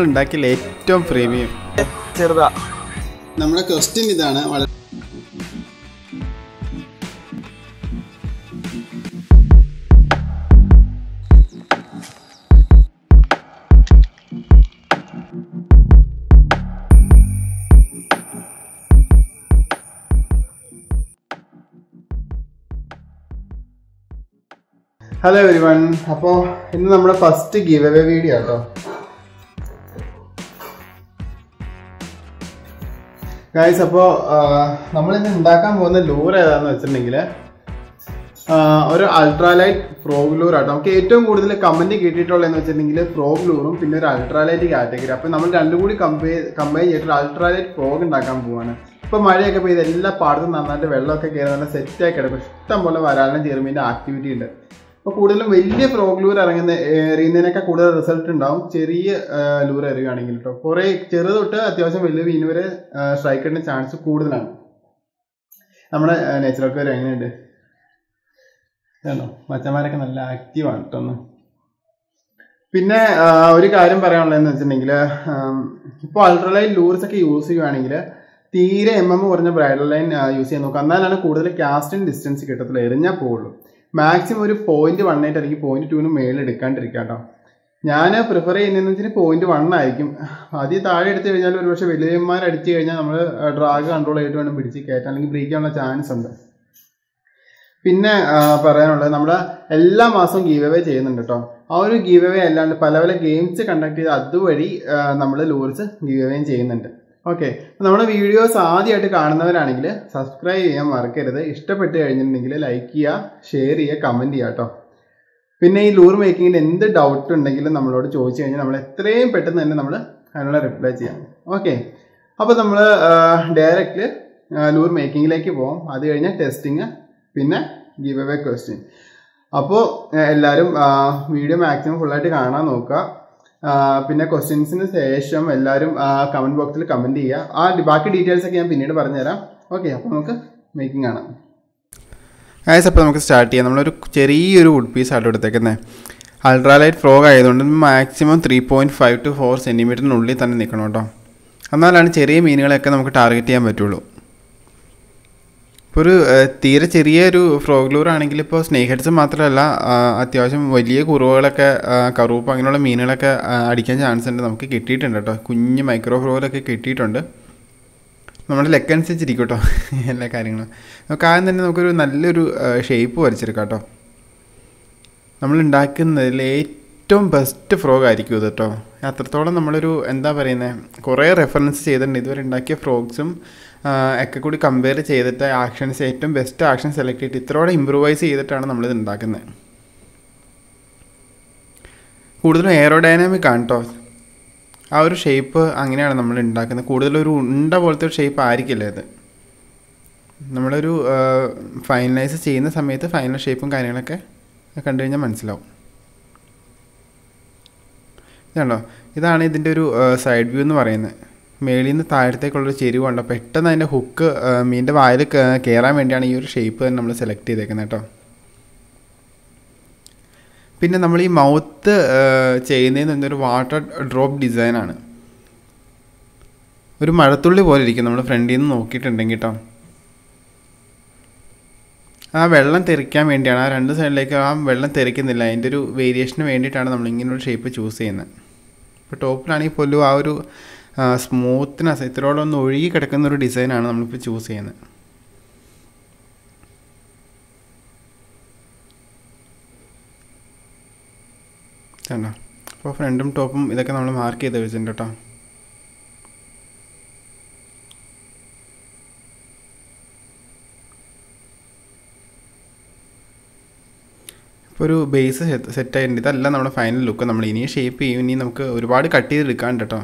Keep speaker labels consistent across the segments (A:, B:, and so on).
A: ഉണ്ടാക്കിയ ഏറ്റവും പ്രീമിയം
B: ചെറുതാ.
A: നമ്മുടെ ക്വസ്റ്റ്യൻ ഇതാണ്. വളരെ ഹലോ എവരി വൺ അപ്പോൾ ഇന്ന് നമ്മുടെ ഫസ്റ്റ് ഗീവ് അവേ വീഡിയോ കേട്ടോ ഗായ്സ് അപ്പോൾ നമ്മളിന്ന് ഉണ്ടാക്കാൻ പോകുന്ന ലൂർ ഏതാന്ന് വെച്ചിട്ടുണ്ടെങ്കിൽ ഒരു അൾട്രാലൈറ്റ് ഫ്രോഗ് ലൂർ ആട്ടോ. നമുക്ക് ഏറ്റവും കൂടുതൽ കമന്റ് കിട്ടിയിട്ടുള്ളതെന്ന് വെച്ചിട്ടുണ്ടെങ്കിൽ ഫ്രോഗ് ലൂറും പിന്നെ ഒരു അൾട്രാലൈറ്റ് കാറ്റഗറി അപ്പോൾ നമ്മൾ രണ്ടും കൂടി കമ്പയർ കമ്പയർ ചെയ്തിട്ട് അൾട്രാലൈറ്റ് ഫ്രോഗ് ഉണ്ടാക്കാൻ പോവാണ്. ഇപ്പോൾ മഴയൊക്കെ പെയ്ത് എല്ലാ പാടത്തും നന്നായിട്ട് വെള്ളമൊക്കെ കയറി നല്ല സെറ്റായി കിടക്കും. ഇഷ്ടം പോലെ വരാനും ചെറുമീന്റെ ആക്ടിവിറ്റി ഉണ്ട്. അപ്പോൾ കൂടുതലും വലിയ ഫ്രോഗ് ലൂർ ഇറങ്ങുന്ന എറിയുന്നതിനൊക്കെ കൂടുതൽ റിസൾട്ട് ഉണ്ടാവും. ചെറിയ ലൂർ എറിയുകയാണെങ്കിൽ കേട്ടോ കുറേ ചെറു തൊട്ട് അത്യാവശ്യം വലിയ മീൻ വരെ സ്ട്രൈക്ക് ഇടുന്ന ചാൻസ് കൂടുതലാണ്. നമ്മുടെ നേച്ചറൊക്കെ വരെ എങ്ങനെയുണ്ട്? ഇതാണോ? മച്ചന്മാരൊക്കെ നല്ല ആക്റ്റീവാണ് കേട്ടോ ഒന്ന്. പിന്നെ ഒരു കാര്യം പറയാനുള്ളതെന്ന് വെച്ചിട്ടുണ്ടെങ്കിൽ ഇപ്പോൾ അൾട്രലൈൻ ലൂർസ് ഒക്കെ യൂസ് ചെയ്യുവാണെങ്കിൽ തീരെ എം എം കുറഞ്ഞ ബ്രൈഡൽ ലൈൻ യൂസ് ചെയ്യാൻ നോക്കുക. എന്നാലാണ് കൂടുതൽ കാസ്റ്റിംഗ് ഡിസ്റ്റൻസ് കിട്ടത്തില്ല. എറിഞ്ഞാൽ പോവുള്ളൂ. മാക്സിമം ഒരു പോയിന്റ് വൺ ആയിട്ട് അല്ലെങ്കിൽ പോയിന്റ് ടൂന് മേളിൽ എടുക്കാണ്ടിരിക്കുക കേട്ടോ ഞാൻ പ്രിഫർ ചെയ്യുന്നതെന്ന് വെച്ചാൽ പോയിന്റ് വൺ ആയിരിക്കും. ആദ്യം താഴെ എടുത്തു കഴിഞ്ഞാൽ ഒരുപക്ഷെ വലിയമാർ അടിച്ചു കഴിഞ്ഞാൽ നമ്മൾ ഡ്രാഗ് കൺട്രോൾ ചെയ്തിട്ട് വേണം പിടിച്ച് കയറ്റാൻ അല്ലെങ്കിൽ ബ്രേക്ക് ചെയ്യാനുള്ള ചാൻസ് ഉണ്ട്. പിന്നെ പറയാനുള്ളത് നമ്മുടെ എല്ലാ മാസവും ഗീവ് അവേ ചെയ്യുന്നുണ്ട് കേട്ടോ ആ ഒരു ഗീവ് അവേ അല്ലാണ്ട് പല പല ഗെയിംസ് കണ്ടക്ട് ചെയ്ത് അതുവഴി നമ്മൾ ലൂർസ് ഗീവ് അവേയും ചെയ്യുന്നുണ്ട്. ഓക്കെ നമ്മുടെ വീഡിയോസ് ആദ്യമായിട്ട് കാണുന്നവരാണെങ്കിൽ സബ്സ്ക്രൈബ് ചെയ്യാൻ മറക്കരുത്. ഇഷ്ടപ്പെട്ട് കഴിഞ്ഞിട്ടുണ്ടെങ്കിൽ ലൈക്ക് ചെയ്യുക ഷെയർ ചെയ്യുക കമന്റ് ചെയ്യുക കേട്ടോ പിന്നെ ഈ ലൂർ മേക്കിങ്ങിൽ എന്ത് ഡൗട്ട് ഉണ്ടെങ്കിലും നമ്മളോട് ചോദിച്ചു കഴിഞ്ഞാൽ നമ്മൾ എത്രയും പെട്ടെന്ന് തന്നെ നമ്മൾ അതിനുള്ള റിപ്ലൈ ചെയ്യാം. ഓക്കെ അപ്പോൾ നമ്മൾ ഡയറക്റ്റ് ലൂർ മേക്കിങ്ങിലേക്ക് പോകും അത് കഴിഞ്ഞാൽ ടെസ്റ്റിങ് പിന്നെ ഗിവ് അവേ ക്വസ്റ്റ്യൻ അപ്പോൾ എല്ലാവരും വീഡിയോ മാക്സിമം ഫുള്ളായിട്ട് കാണാൻ നോക്കുക. പിന്നെ ക്വസ്റ്റ്യൻസിന് ശേഷം എല്ലാവരും കമന്റ് ബോക്സിൽ കമന്റ് ചെയ്യുക ആ ബാക്കി ഡീറ്റെയിൽസ് ഒക്കെ ഞാൻ പിന്നീട് പറഞ്ഞുതരാം. ഓക്കെ അപ്പോൾ നമുക്ക് മേക്കിംഗ് ആണ് ആയസ് അപ്പോൾ നമുക്ക് സ്റ്റാർട്ട് ചെയ്യാം. നമ്മളൊരു ചെറിയൊരു വുഡ് പീസ് ആയിട്ട് എടുത്തേക്കുന്നത് അൾട്രാലൈറ്റ് ഫ്രോഗ് ആയതുകൊണ്ട് maximum three point five to four സെന്റിമീറ്ററിനുള്ളിൽ തന്നെ നിൽക്കണം കേട്ടോ. എന്നാലാണ് ചെറിയ മീനുകളെയൊക്കെ നമുക്ക് ടാർഗറ്റ് ചെയ്യാൻ പറ്റുള്ളൂ. ഇപ്പോൾ ഒരു തീരെ ചെറിയൊരു ഫ്രോഗ്ലൂർ ആണെങ്കിൽ ഇപ്പോൾ സ്നേഹഡ്സ് ഹെഡ്സ് മാത്രമല്ല അത്യാവശ്യം വലിയ കുറുവകളൊക്കെ കറുപ്പ് അങ്ങനെയുള്ള മീനുകളൊക്കെ അടിക്കാൻ ചാൻസ് ഉണ്ട്. നമുക്ക് കിട്ടിയിട്ടുണ്ട് കേട്ടോ. കുഞ്ഞ് മൈക്രോ ഫ്രോഗിലൊക്കെ കിട്ടിയിട്ടുണ്ട്. നമ്മുടെ ലെക്ക് അനുസരിച്ചിരിക്കും കേട്ടോ എല്ലാ കാര്യങ്ങളും. നമുക്ക് ആദ്യം തന്നെ നമുക്കൊരു നല്ലൊരു ഷേപ്പ് വരച്ചെടുക്കാം കേട്ടോ. നമ്മൾ ഉണ്ടാക്കുന്നതിൽ ഏറ്റവും ബെസ്റ്റ് ഫ്രോഗ് ആയിരിക്കും ഇത് കേട്ടോ. അത്രത്തോളം നമ്മളൊരു എന്താ പറയുന്നത് കുറേ റെഫറൻസ് ചെയ്തിട്ടുണ്ട്. ഇതുവരെ ഉണ്ടാക്കിയ ഫ്രോഗ്സും ഒക്കെ കൂടി കമ്പയർ ചെയ്തിട്ട് ആക്ഷൻസ് ഏറ്റവും ബെസ്റ്റ് ആക്ഷൻ സെലക്ട് ചെയ്തിട്ട് ഇത്രയോടെ ഇമ്പ്രൂവൈസ് ചെയ്തിട്ടാണ് നമ്മളിത് ഉണ്ടാക്കുന്നത് കൂടുതലും എയറോഡൈനാമിക് ആണ് കേട്ടോ ആ ഒരു ഷേപ്പ് അങ്ങനെയാണ് നമ്മൾ ഉണ്ടാക്കുന്നത് കൂടുതലൊരു ഉണ്ട പോലത്തെ ഒരു ഷേപ്പ് ആയിരിക്കില്ല ഇത്. നമ്മളൊരു ഫൈനലൈസ് ചെയ്യുന്ന സമയത്ത് ഫൈനൽ ഷേപ്പും കാര്യങ്ങളൊക്കെ കണ്ടു കഴിഞ്ഞാൽ മനസ്സിലാവും. ഇതാണോ? ഇതാണ് ഇതിന്റെ ഒരു സൈഡ് വ്യൂ എന്ന് പറയുന്നത്. മേളിൽ നിന്ന് താഴത്തേക്കുള്ളൊരു ചെരിവ് പെട്ടെന്ന് അതിന്റെ ഹുക്ക് മീനിന്റെ വായിൽ കയറാൻ വേണ്ടിയാണ് ഈ ഒരു ഷേപ്പ് തന്നെ നമ്മൾ സെലക്ട് ചെയ്തേക്കുന്നത് കേട്ടോ പിന്നെ നമ്മൾ ഈ മൗത്ത് ചെയ്യുന്നതെന്ന് പറഞ്ഞൊരു വാട്ടർ ഡ്രോപ്പ് ഡിസൈനാണ് ഒരു മഴത്തുള്ളി പോലെ ഇരിക്കും നമ്മൾ ഫ്രണ്ടിൽ നിന്ന് നോക്കിയിട്ടുണ്ടെങ്കിൽ കേട്ടോ ആ വെള്ളം തെറിക്കാൻ വേണ്ടിയാണ് ആ രണ്ട് സൈഡിലേക്ക് ആ വെള്ളം തെറിക്കുന്നില്ല. അതിന്റെ ഒരു വേരിയേഷന് വേണ്ടിയിട്ടാണ് നമ്മൾ ഇങ്ങനെ ഒരു ഷേപ്പ് ചൂസ് ചെയ്യുന്നത് ഇപ്പോൾ ടോപ്പിലാണെങ്കിൽ പോലും ആ ഒരു സ്മൂത്ത്നെസ് ഇത്രയോളം ഒന്ന് ഒഴുകി കിടക്കുന്ന ഒരു ഡിസൈനാണ് നമ്മളിപ്പോൾ ചൂസ് ചെയ്യുന്നത്. കണ്ടോ? അപ്പോൾ ഫ്രണ്ടും ടോപ്പും ഇതൊക്കെ നമ്മൾ മാർക്ക് ചെയ്ത് വെച്ചിട്ടുണ്ട് കേട്ടോ ഇപ്പോൾ ഒരു ബേസ് സെറ്റ് ആയിട്ടുണ്ട്. ഇതല്ല നമ്മുടെ ഫൈനൽ ലുക്ക് നമ്മൾ ഇനിയും ഷേപ്പ് ചെയ്യും. ഇനി നമുക്ക് ഒരുപാട് കട്ട് ചെയ്ത് ചെയ്തെടുക്കാണ്ട് കേട്ടോ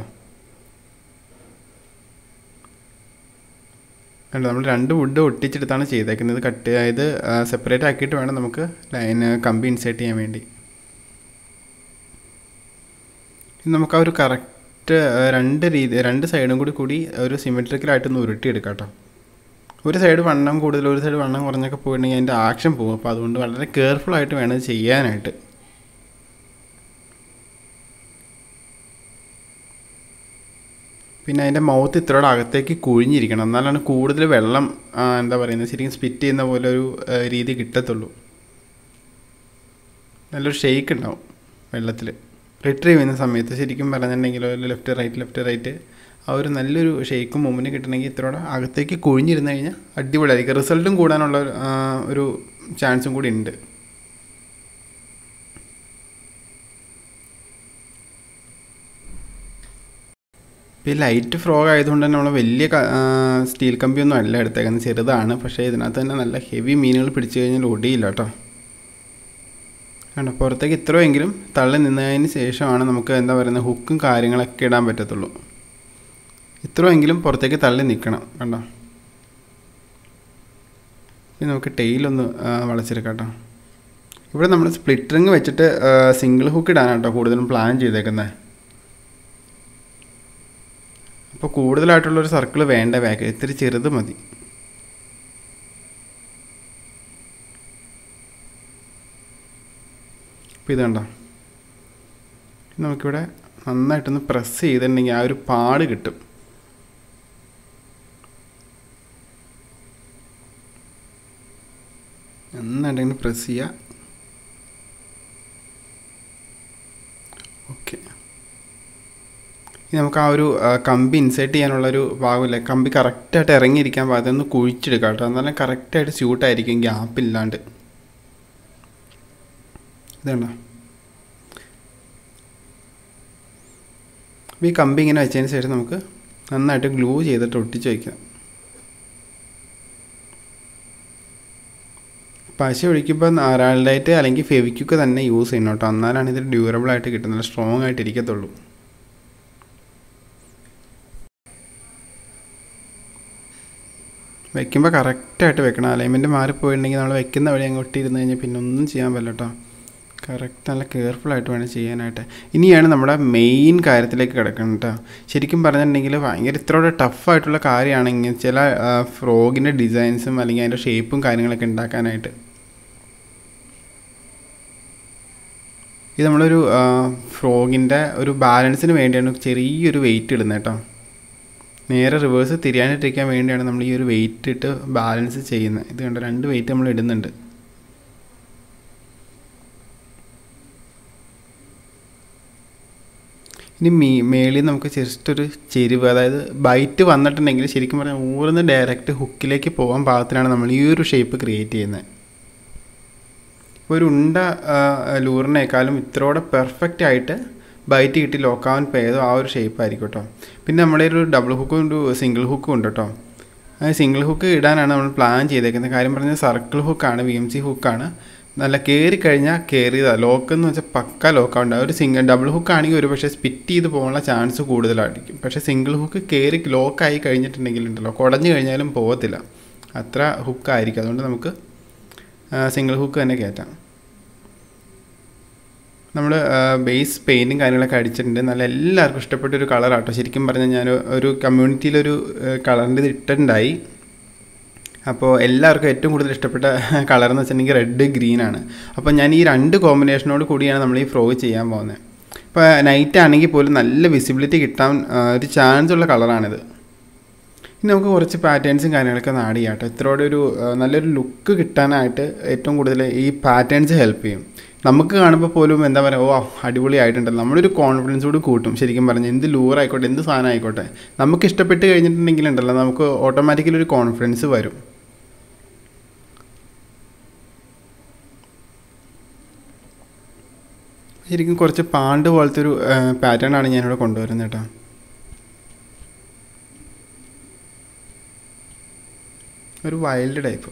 A: കണ്ടോ നമ്മൾ രണ്ട് വുഡ് ഒട്ടിച്ചെടുത്താണ് ചെയ്തേക്കുന്നത്. കട്ട് അതായത് സെപ്പറേറ്റ് ആക്കിയിട്ട് വേണം നമുക്ക് ലൈൻ കമ്പി ഇൻസേർട്ട് ചെയ്യാൻ വേണ്ടി. നമുക്ക് ആ ഒരു കറക്റ്റ് രണ്ട് രീതി രണ്ട് സൈഡും കൂടി കൂടി ഒരു സിമെട്രിക്കലായിട്ടൊന്ന് ഉരുട്ടിയെടുക്കാം കേട്ടോ. ഒരു സൈഡ് വണ്ണം കൂടുതൽ ഒരു സൈഡ് വണ്ണം കുറഞ്ഞൊക്കെ പോയിട്ടുണ്ടെങ്കിൽ അതിന്റെ ആക്ഷൻ പോകും. അപ്പോൾ അതുകൊണ്ട് വളരെ കെയർഫുൾ ആയിട്ട് വേണം ചെയ്യാനായിട്ട്. പിന്നെ അതിന്റെ മൗത്ത് ഇത്രയുടെ അകത്തേക്ക് കുഴിഞ്ഞിരിക്കണം. എന്നാലാണ് കൂടുതൽ വെള്ളം എന്താ പറയുന്നത് ശരിക്കും സ്പിറ്റ് ചെയ്യുന്ന പോലെ ഒരു രീതി കിട്ടത്തുള്ളൂ. നല്ലൊരു ഷെയ്ക്ക് ഉണ്ടാവും വെള്ളത്തിൽ റിട്രീവ് ചെയ്യുന്ന സമയത്ത് ശരിക്കും പറഞ്ഞിട്ടുണ്ടെങ്കിൽ ലെഫ്റ്റ് റൈറ്റ് ലെഫ്റ്റ് റൈറ്റ് ആ ഒരു നല്ലൊരു ഷെയ്ക്കും മുമ്പിന് കിട്ടണമെങ്കിൽ ഇത്രയോടെ അകത്തേക്ക് കുഴിഞ്ഞിരുന്ന് കഴിഞ്ഞാൽ അടിപൊളിയായിരിക്കും. റിസൾട്ടും കൂടാനുള്ള ഒരു ചാൻസും കൂടി ഉണ്ട്. ഇപ്പോൾ ഈ ലൈറ്റ് ഫ്രോഗ് ആയതുകൊണ്ട് തന്നെ നമ്മൾ വലിയ സ്റ്റീൽ കമ്പിയൊന്നും അല്ല എടുത്തേക്കുന്നത്. ചെറുതാണ്. പക്ഷേ ഇതിനകത്ത് തന്നെ നല്ല ഹെവി മീനുകൾ പിടിച്ചു കഴിഞ്ഞാൽ ഒടിയില്ല കേട്ടോ. കേട്ടോ പുറത്തേക്ക് ഇത്രയെങ്കിലും തള്ളി നിന്നതിന് ശേഷമാണ് നമുക്ക് എന്താ പറയുന്നത് ഹുക്കും കാര്യങ്ങളൊക്കെ ഇടാൻ പറ്റത്തുള്ളൂ. ഇത്രയെങ്കിലും പുറത്തേക്ക് തള്ളി നിൽക്കണം കണ്ടോ? ഇനി നമുക്ക് ടെയിലൊന്ന് വളച്ചെടുക്കാം കേട്ടോ. ഇവിടെ നമ്മൾ സ്പ്ലിറ്ററിങ് വെച്ചിട്ട് സിംഗിൾ ഹുക്ക് ഇടാനാണ് കേട്ടോ കൂടുതലും പ്ലാൻ ചെയ്തേക്കുന്നത് അപ്പോൾ കൂടുതലായിട്ടുള്ളൊരു സർക്കിൾ വേണ്ട വേഗം. ഇത്തിരി ചെറുത് മതി. അപ്പോൾ ഇത് കണ്ടോ? നമുക്കിവിടെ നന്നായിട്ടൊന്ന് പ്രസ് ചെയ്തിട്ടുണ്ടെങ്കിൽ ആ ഒരു പാട് കിട്ടും. നന്നായിട്ടിങ്ങനെ പ്രസ് ചെയ്യുക ഓക്കെ. നമുക്ക് ആ ഒരു കമ്പി ഇൻസേർട്ട് ചെയ്യാനുള്ളൊരു ഭാഗമില്ല? കമ്പി കറക്റ്റായിട്ട് ഇറങ്ങിയിരിക്കാൻ പാകത്തിൽ ഒന്ന് കുഴിച്ചെടുക്കാം കേട്ടോ. എന്നാലും കറക്റ്റായിട്ട് സ്യൂട്ടായിരിക്കും ഗ്യാപ്പ് ഇല്ലാണ്ട്. അപ്പോൾ ഈ കമ്പി ഇങ്ങനെ വെച്ചതിന് ശേഷം നമുക്ക് നന്നായിട്ട് ഗ്ലൂ ചെയ്തിട്ട് ഒട്ടിച്ച് വയ്ക്കാം പശ ഒഴിക്കുമ്പോൾ നാരാളിലായിട്ട് അല്ലെങ്കിൽ ഫെവിക്കൊക്കെ തന്നെ യൂസ് ചെയ്യണം കേട്ടോ. എന്നാലാണ് ഇത് ഡ്യൂറബിളായിട്ട് കിട്ടുന്നത്. സ്ട്രോങ് ആയിട്ട് ഇരിക്കത്തുള്ളൂ. വെക്കുമ്പോൾ കറക്റ്റായിട്ട് വെക്കണം. അലൈൻമെന്റ് മാറിപ്പോയിട്ടുണ്ടെങ്കിൽ നമ്മൾ വെക്കുന്ന വഴി അങ്ങോട്ട് ഇരുന്ന് കഴിഞ്ഞാൽ പിന്നെ ഒന്നും ചെയ്യാൻ പറ്റില്ല കേട്ടോ കറക്റ്റ് നല്ല കെയർഫുള്ളായിട്ട് വേണം ചെയ്യാനായിട്ട്. ഇനിയാണ് നമ്മുടെ മെയിൻ കാര്യത്തിലേക്ക് കിടക്കുന്നത് കേട്ടോ ശരിക്കും പറഞ്ഞിട്ടുണ്ടെങ്കിൽ ഭയങ്കര ഇത്രയോടെ ടഫായിട്ടുള്ള കാര്യമാണെങ്കിൽ ചില ഫ്രോഗിന്റെ ഡിസൈൻസും അല്ലെങ്കിൽ അതിന്റെ ഷേപ്പും കാര്യങ്ങളൊക്കെ ഉണ്ടാക്കാനായിട്ട്. ഇത് നമ്മളൊരു ഫ്രോഗിന്റെ ഒരു ബാലൻസിന് വേണ്ടിയാണ് ചെറിയൊരു വെയിറ്റ് ഇടുന്നത് കേട്ടോ നേരെ റിവേഴ്സ് തിരിയാനിട്ടിരിക്കാൻ വേണ്ടിയാണ് നമ്മൾ ഈ ഒരു വെയിറ്റ് ഇട്ട് ബാലൻസ് ചെയ്യുന്നത്. ഇത് കണ്ട? രണ്ട് വെയിറ്റ് നമ്മൾ ഇടുന്നുണ്ട്. ഇനി മീ മേളിൽ നമുക്ക് ജസ്റ്റ് ഒരു ചെരിവ് അതായത് ബൈറ്റ് വന്നിട്ടുണ്ടെങ്കിൽ ശരിക്കും പറഞ്ഞാൽ ഊർന്ന് ഡയറക്റ്റ് ഹുക്കിലേക്ക് പോകാൻ പാകത്തിനാണ് നമ്മൾ ഈ ഒരു ഷേപ്പ് ക്രിയേറ്റ് ചെയ്യുന്നത്. ഒരു ഉണ്ട ലൂറിനേക്കാളും ഇത്രയോടെ പെർഫെക്റ്റ് ആയിട്ട് ബൈറ്റ് കിട്ടി ലോക്കാവാൻ പേതോ ആ ഒരു ഷേപ്പ് ആയിരിക്കും കേട്ടോ പിന്നെ നമ്മുടെ ഒരു ഡബിൾ ഹുക്കും ഒരു സിംഗിൾ ഹുക്കും ഉണ്ട് കേട്ടോ ആ സിംഗിൾ ഹുക്ക് ഇടാനാണ് നമ്മൾ പ്ലാൻ ചെയ്തേക്കുന്നത്. കാര്യം പറഞ്ഞാൽ സർക്കിൾ ഹുക്കാണ് വി എം സി ഹുക്കാണ് നല്ല കയറി കഴിഞ്ഞാൽ കയറിയതാണ് ലോക്ക് എന്ന് വെച്ചാൽ പക്ക ലോക്കാവുണ്ട് ഒരു സിംഗിൾ ഡബിൾ ഹുക്ക് ആണെങ്കിൽ ഒരു പക്ഷേ സ്പിറ്റ് ചെയ്ത് പോകാനുള്ള ചാൻസ് കൂടുതലായിരിക്കും. പക്ഷേ സിംഗിൾ ഹുക്ക് കയറി ലോക്കായി കഴിഞ്ഞിട്ടുണ്ടെങ്കിൽ ഉണ്ടല്ലോ കുടഞ്ഞു കഴിഞ്ഞാലും പോകത്തില്ല. അത്ര ഹുക്കായിരിക്കും അതുകൊണ്ട് നമുക്ക് സിംഗിൾ ഹുക്ക് തന്നെ കയറ്റാം. നമ്മൾ ബേസ് പെയിന്റും കാര്യങ്ങളൊക്കെ അടിച്ചിട്ടുണ്ട്. നല്ല എല്ലാവർക്കും ഇഷ്ടപ്പെട്ട ഒരു കളറാട്ടോ ശരിക്കും പറഞ്ഞാൽ ഞാൻ ഒരു കമ്മ്യൂണിറ്റിയിലൊരു കളറിന്റെ ഇത് ഇട്ടിട്ടുണ്ടായി. അപ്പോൾ എല്ലാവർക്കും ഏറ്റവും കൂടുതൽ ഇഷ്ടപ്പെട്ട കളർ എന്ന് വെച്ചിട്ടുണ്ടെങ്കിൽ റെഡ് ഗ്രീൻ ആണ്. അപ്പോൾ ഞാൻ ഈ രണ്ട് കോമ്പിനേഷനോട് കൂടിയാണ് നമ്മൾ ഈ ഫ്രോ ചെയ്യാൻ പോകുന്നത് ഇപ്പോൾ നൈറ്റ് ആണെങ്കിൽ പോലും നല്ല വിസിബിലിറ്റി കിട്ടാൻ ഒരു ചാൻസ് ഉള്ള കളറാണിത് ഇനി നമുക്ക് കുറച്ച് പാറ്റേൺസും കാര്യങ്ങളൊക്കെ ആഡ് ചെയ്യാം കേട്ടോ ഇത്രയോടെ ഒരു നല്ലൊരു ലുക്ക് കിട്ടാനായിട്ട് ഏറ്റവും കൂടുതൽ ഈ പാറ്റേൺസ് ഹെൽപ്പ് ചെയ്യും. നമുക്ക് കാണുമ്പോൾ പോലും എന്താ പറയുക ഓ അടിപൊളിയായിട്ടുണ്ടല്ലോ നമ്മളൊരു കോൺഫിഡൻസ് കൂടി കൂട്ടും. ശരിക്കും പറഞ്ഞാൽ എന്ത് ലൂറായിക്കോട്ടെ എന്ത് സാധനം ആയിക്കോട്ടെ നമുക്ക് ഇഷ്ടപ്പെട്ട് കഴിഞ്ഞിട്ടുണ്ടെങ്കിലുണ്ടല്ലോ നമുക്ക് ഓട്ടോമാറ്റിക്കലി ഒരു കോൺഫിഡൻസ് വരും. ശരിക്കും കുറച്ച് പാണ്ട് പോലത്തെ ഒരു പാറ്റേൺ ആണ് ഞാനിവിടെ കൊണ്ടുവരുന്നത് കേട്ടോ. ഒരു വൈൽഡ് ടൈപ്പ്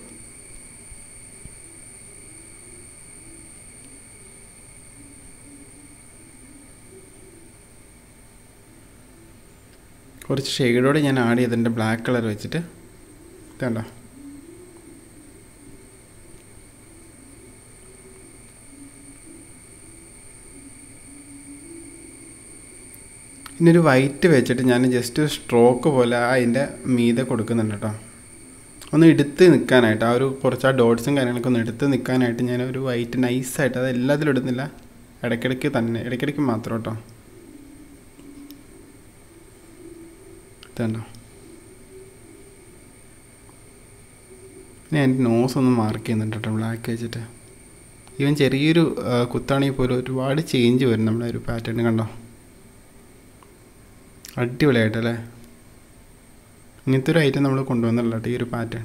A: കുറച്ച് ഷെയ്ഡോടെ ഞാൻ ആഡ് ചെയ്തിട്ടുണ്ട് ബ്ലാക്ക് കളർ വെച്ചിട്ട് ഇതുണ്ടോ ഇന്നൊരു വൈറ്റ് വെച്ചിട്ട് ഞാൻ ജസ്റ്റ് സ്ട്രോക്ക് പോലെ അതിന്റെ മീതെ കൊടുക്കുന്നുണ്ട് കേട്ടോ. ഒന്ന് എടുത്ത് നിൽക്കാനായിട്ട് ആ ഒരു കുറച്ച് ആ ഡോട്ട്സും കാര്യങ്ങളൊക്കെ ഒന്ന് എടുത്ത് നിൽക്കാനായിട്ട് ഞാൻ ഒരു വൈറ്റ് നൈസായിട്ട് അത് എല്ലാത്തിലും ഇടുന്നില്ല. ഇടയ്ക്കിടയ്ക്ക് തന്നെ ഇടയ്ക്കിടയ്ക്ക് മാത്രം കേട്ടോ. ഇതുണ്ടോ ഞാൻ എന്റെ നോസ് ഒന്ന് മാർക്ക് ചെയ്യുന്നുണ്ട് കേട്ടോ ബ്ലാക്ക് വെച്ചിട്ട് ഈവൻ ചെറിയൊരു കുത്താണെങ്കിൽ പോലും ഒരുപാട് ചേഞ്ച് വരും നമ്മുടെ ഒരു പാറ്റേൺ കണ്ടോ? അടിപൊളിയായിട്ടല്ലേ? ഇങ്ങനത്തെ ഒരു ഐറ്റം നമ്മൾ കൊണ്ടുവന്നല്ലോ കേട്ടോ ഈ ഒരു പാറ്റേൺ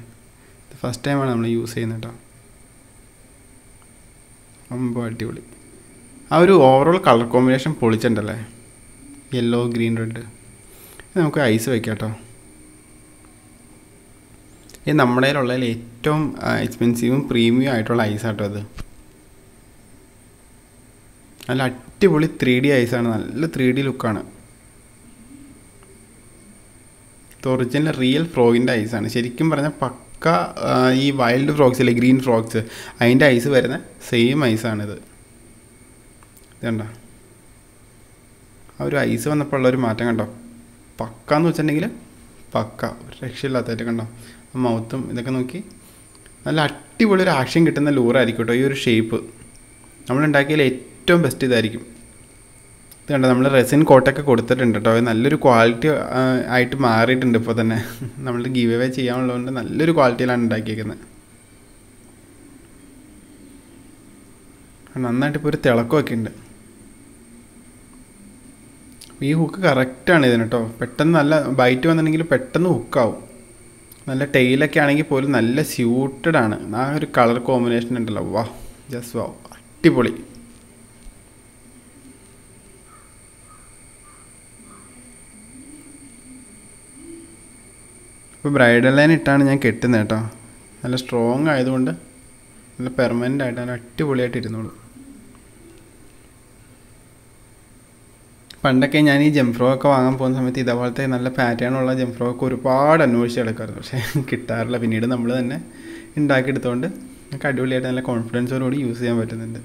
A: ഇത് ഫസ്റ്റ് ടൈമാണ് നമ്മൾ യൂസ് ചെയ്യുന്നത് കേട്ടോ. അമ്പോ അടിപൊളി. ആ ഒരു ഓവറോൾ കളർ കോമ്പിനേഷൻ പൊളിച്ചിട്ടുണ്ടല്ലേ? യെല്ലോ ഗ്രീൻ റെഡ് നമുക്ക് ഐസ് വയ്ക്കാം കേട്ടോ ഇത് നമ്മുടെ കയ്യിലുള്ളതിൽ ഏറ്റവും എക്സ്പെൻസീവും പ്രീമിയം ആയിട്ടുള്ള ഐസ് ആട്ടോ അത് നല്ല അടിപൊളി ത്രീ ഡി ഐസാണ് നല്ല ത്രീ ഡി ലുക്കാണ് ഒറിജിനൽ റിയൽ ഫ്രോഗിന്റെ ഐസാണ് ശരിക്കും പറഞ്ഞാൽ പക്ക ഈ വൈൽഡ് ഫ്രോക്സ് അല്ലെ ഗ്രീൻ ഫ്രോക്സ് അതിന്റെ ഐസ് വരുന്ന സെയിം ഐസാണിത് ഇതണ്ട? ആ ഒരു ഐസ് വന്നപ്പോൾ ഉള്ളൊരു മാറ്റം കണ്ടോ? പക്ക എന്ന് വെച്ചിട്ടുണ്ടെങ്കിൽ പക്ക. ഒരു രക്ഷയില്ലാത്തതായിട്ട് കണ്ടോ? മൗത്തും ഇതൊക്കെ നോക്കി. നല്ല അടിപൊളി ഒരു ആക്ഷൻ കിട്ടുന്ന ലൂറായിരിക്കും കേട്ടോ ഈ ഒരു ഷേപ്പ് നമ്മളുണ്ടാക്കിയതിൽ ഏറ്റവും ബെസ്റ്റ് ഇതായിരിക്കും. ഇത് കണ്ടോ? നമ്മൾ റെസിൻ കോട്ടൊക്കെ കൊടുത്തിട്ടുണ്ട് കേട്ടോ. നല്ലൊരു ക്വാളിറ്റി ആയിട്ട് മാറിയിട്ടുണ്ട് ഇപ്പോൾ തന്നെ. നമ്മൾ ഗീവ് അവേ ചെയ്യാനുള്ളതുകൊണ്ട് നല്ലൊരു ക്വാളിറ്റിയിലാണ് ഉണ്ടാക്കിയേക്കുന്നത്. നന്നായിട്ട് ഇപ്പോൾ ഒരു തിളക്കമൊക്കെ ഉണ്ട്. ഈ ഹുക്ക് കറക്റ്റാണ് ഇതിന് കേട്ടോ പെട്ടെന്ന് നല്ല ബൈറ്റ് വന്നിട്ടുണ്ടെങ്കിൽ പെട്ടെന്ന് ഹുക്കാവും നല്ല ടെയിലൊക്കെ ആണെങ്കിൽ പോലും നല്ല സ്യൂട്ടഡ് ആണ്. ആ ഒരു കളർ കോമ്പിനേഷൻ ഉണ്ടല്ലോ. വാ. ജസ്റ്റ് വാ. അടിപൊളി. ഇപ്പോൾ ബ്രൈഡൽ ലൈൻ ഇട്ടാണ് ഞാൻ കെട്ടുന്നത് കേട്ടോ നല്ല സ്ട്രോങ് ആയതുകൊണ്ട് നല്ല പെർമനന്റ് ആയിട്ട് നല്ല അടിപൊളിയായിട്ട് ഇരുന്നോളൂ. പണ്ടൊക്കെ ഞാൻ ഈ ജംഫ്രോ ഒക്കെ വാങ്ങാൻ പോകുന്ന സമയത്ത് ഇതേപോലത്തെ നല്ല പാറ്റേൺ ഉള്ള ജംഫ്രോ ഒക്കെ ഒരുപാട് അന്വേഷിച്ച് കിടക്കാറുണ്ട് പക്ഷേ കിട്ടാറില്ല. പിന്നീട് നമ്മൾ തന്നെ ഉണ്ടാക്കിയെടുത്തുകൊണ്ട് നമുക്ക് അടിപൊളിയായിട്ട് നല്ല കോൺഫിഡൻസോടുകൂടി യൂസ് ചെയ്യാൻ പറ്റുന്നുണ്ട്.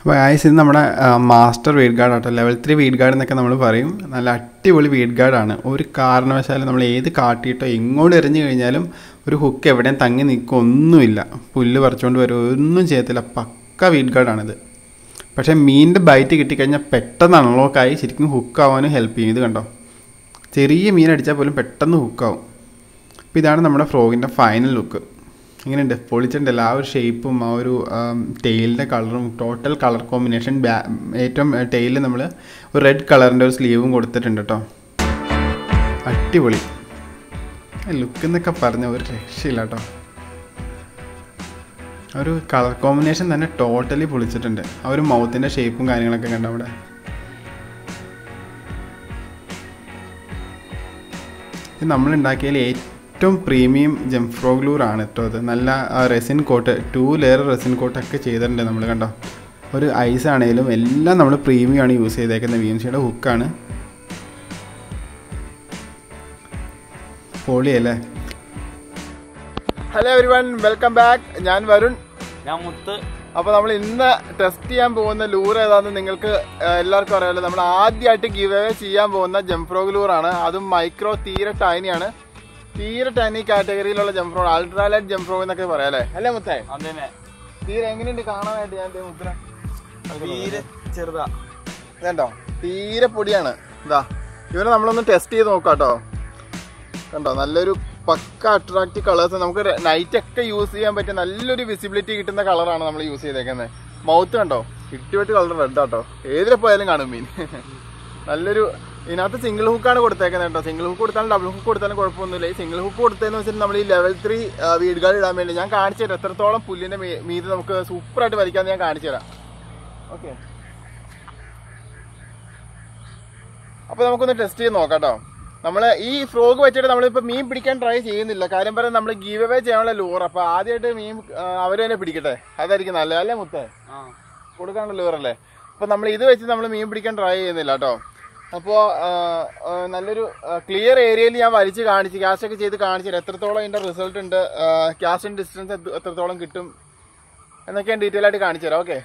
A: അപ്പോൾ ആയസ് ഇത് നമ്മുടെ മാസ്റ്റർ വീഡ് ഗാർഡ് ആട്ടോ. ലെവൽ ത്രീ വീഡ് ഗാർഡ് എന്നൊക്കെ നമ്മൾ പറയും. നല്ല അടിപൊളി വീഡ് ഗാർഡാണ് ഒരു കാരണവശാലും നമ്മൾ ഏത് കാട്ടിയിട്ടോ എങ്ങോട്ട് എറിഞ്ഞു കഴിഞ്ഞാലും ഒരു ഹുക്ക് എവിടെയും തങ്ങി നിൽക്കുക ഒന്നുമില്ല പുല്ല് പറിച്ചുകൊണ്ട് വരും. ഒന്നും ചെയ്യത്തില്ല. പക്ക വീഡ് ഗാർഡാണിത് പക്ഷേ മീനിന്റെ ബൈറ്റ് കിട്ടിക്കഴിഞ്ഞാൽ പെട്ടെന്ന് അൺലോക്കായി ശരിക്കും ഹുക്കാവാനും ഹെൽപ്പ് ചെയ്യും. ഇത് കണ്ടോ? ചെറിയ മീൻ അടിച്ചാൽ പോലും പെട്ടെന്ന് ഹുക്കാവും അപ്പോൾ ഇതാണ് നമ്മുടെ ഫ്രോഗിന്റെ ഫൈനൽ ലുക്ക് ഇങ്ങനെയുണ്ട്. പൊളിച്ചിട്ടുണ്ടല്ലോ ആ ഒരു ഷേപ്പും ആ ഒരു ടെയിലിന്റെ കളറും ടോട്ടൽ കളർ കോമ്പിനേഷൻ ഏറ്റവും ടെയിലിൽ നമ്മൾ ഒരു റെഡ് കളറിന്റെ ഒരു സ്ലീവും കൊടുത്തിട്ടുണ്ട് കേട്ടോ അടിപൊളി. ലുക്ക് എന്നൊക്കെ പറഞ്ഞ ഒരു രക്ഷയില്ല കേട്ടോ ഒരു കളർ കോമ്പിനേഷൻ തന്നെ ടോട്ടലി പൊളിച്ചിട്ടുണ്ട്. ആ ഒരു മൗത്തിന്റെ ഷേപ്പും കാര്യങ്ങളൊക്കെ കണ്ടോ അവിടെ? ഇത് നമ്മൾ ഉണ്ടാക്കിയതിൽ ഏറ്റവും പ്രീമിയം ജംഫ്രോഗ്ലൂറാണ് കേട്ടോ അത്. നല്ല resin coat two layer resin കോട്ടൊക്കെ ചെയ്തിട്ടുണ്ട് നമ്മൾ കണ്ടോ? ഒരു ഐസ് ആണെങ്കിലും എല്ലാം നമ്മൾ പ്രീമിയം ആണ് യൂസ് ചെയ്തേക്കുന്നത് വി എം സിയുടെ ഹുക്കാണ് പൊളിയല്ലേ hello everyone welcome back ഞാൻ വരുൺ.
B: ഞാൻ മുത്ത്.
A: അപ്പോൾ നമ്മൾ ഇന്ന് ടെസ്റ്റ് ചെയ്യാൻ പോകുന്ന ലൂർ ഏതാണെന്ന് നിങ്ങൾക്ക് എല്ലാവർക്കും അറിയാലോ. നമ്മൾ ആദ്യമായിട്ട് ഗിവ് അവേ ചെയ്യാൻ പോകുന്ന ജംഫ്രോഗ് ലൂറാണ് അതും മൈക്രോ തീരെ ടൈനിയാണ് തീരെ ടൈനി കാറ്റഗറിയിലുള്ള ജംഫ്രോ അൾട്രാലൈറ്റ് ജംഫ്രോ എന്നൊക്കെ പറയാം അല്ലേ? അല്ലേ മുത്തേ?
B: അതന്നെ.
A: തീരെ എങ്ങനെയുണ്ട് കാണാനായിട്ട് ഞാൻ ദേ മുത്തിനെ?
B: തീരെ ചെറുതാ.
A: ഇതുണ്ടോ? തീരെ പൊടിയാണ്. ഇതാ. ഇവനെ നമ്മളൊന്ന് ടെസ്റ്റ് ചെയ്ത് നോക്കാം കേട്ടോ കണ്ടോ? നല്ലൊരു പക്ക അട്രാക്റ്റീവ് കളേഴ്സ് നമുക്ക് നൈറ്റ് ഒക്കെ യൂസ് ചെയ്യാൻ പറ്റിയ നല്ലൊരു വിസിബിലിറ്റി കിട്ടുന്ന കളറാണ് നമ്മൾ യൂസ് ചെയ്തേക്കുന്നത് മൗത്ത് കണ്ടോ? ഇട്ടുവെട്ട് കളർ റെഡ് ആട്ടോ. ഏതിലെ പോയാലും കാണും മീൻ. നല്ലൊരു ഇതിനകത്ത് സിംഗിൾ ഹുക്കാണ് കൊടുത്തേക്കുന്നത് കേട്ടോ. സിംഗിൾ ഹുക്ക് കൊടുത്താലും ഡബിൾ ഹുക്ക് കൊടുത്താലും കുഴപ്പമൊന്നുമില്ല. ഈ സിംഗിൾ ഹുക്ക് കൊടുത്തതെന്ന് വെച്ചിട്ട് നമ്മൾ ഈ ലെവൽ ത്രീ വീടുകൾ ഇടാൻ വേണ്ടി ഞാൻ കാണിച്ചു തരാം. എത്രത്തോളം പുല്ലിന്റെ മീത് നമുക്ക് സൂപ്പറായിട്ട് വരയ്ക്കാമെന്ന് ഞാൻ കാണിച്ചു തരാം. ഓക്കെ അപ്പോൾ നമുക്കൊന്ന് ടെസ്റ്റ് ചെയ്ത് നോക്കാം കേട്ടോ. നമ്മൾ ഈ ഫ്രോഗ് വെച്ചിട്ട് നമ്മളിപ്പോ മീൻ പിടിക്കാൻ ട്രൈ ചെയ്യുന്നില്ല. കാര്യം പറയാൻ നമ്മൾ ഗീവ് അവേ ചെയ്യാനുള്ള ലൂർ അപ്പോൾ ആദ്യമായിട്ട് മീൻ അവർ തന്നെ പിടിക്കട്ടെ? അതായിരിക്കും നല്ലത്. അല്ലേ മുത്തേ?
B: ആ.
A: കൊടുക്കാനുള്ള ലൂർ അല്ലേ? അപ്പൊ നമ്മൾ ഇത് വെച്ച് നമ്മൾ മീൻ പിടിക്കാൻ ട്രൈ ചെയ്യുന്നില്ല കേട്ടോ അപ്പോ ആ, ആ, നല്ലൊരു ക്ലിയർ ഏരിയയിൽ ഞാൻ വലിച്ച് കാണിച്ച് ക്യാഷ് ഒക്കെ ചെയ്ത് കാണിച്ചു തരാം. എത്രത്തോളം ഇതിന്റെ റിസൾട്ട് ഉണ്ട് ക്യാഷ് ഡിസ്റ്റൻസ് എത്രത്തോളം കിട്ടും എന്നൊക്കെ ഞാൻ ഡീറ്റെയിൽ ആയിട്ട് കാണിച്ചു തരാം. ഓക്കെ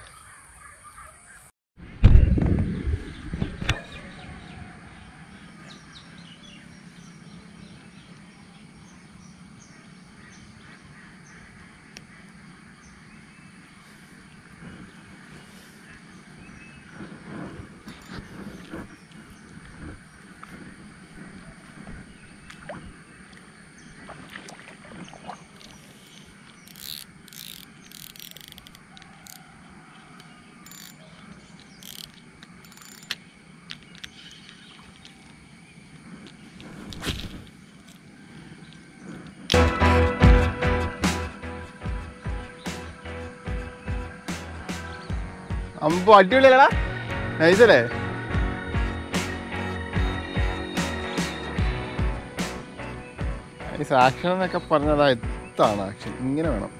A: അമ്പോ അടിപൊളിയല്ലടാ. നൈസല്ലേ? നൈസ് ആക്ഷൻ എന്നൊക്കെ പറഞ്ഞതാ എത്താണ് ആക്ഷൻ ഇങ്ങനെ വേണം.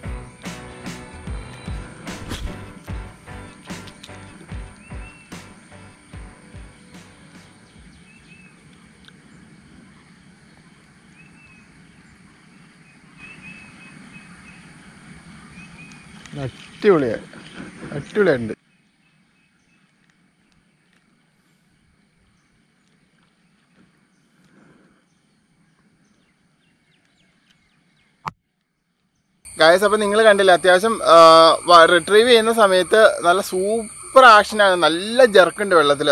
A: അടിപൊളിയായി അടിപൊളിയായിട്ടുണ്ട്. ഗായസ് അപ്പം നിങ്ങൾ കണ്ടില്ല അത്യാവശ്യം റിട്രീവ് ചെയ്യുന്ന സമയത്ത് നല്ല സൂപ്പർ ആക്ഷനാണ് നല്ല ജർക്കുണ്ട് വെള്ളത്തിൽ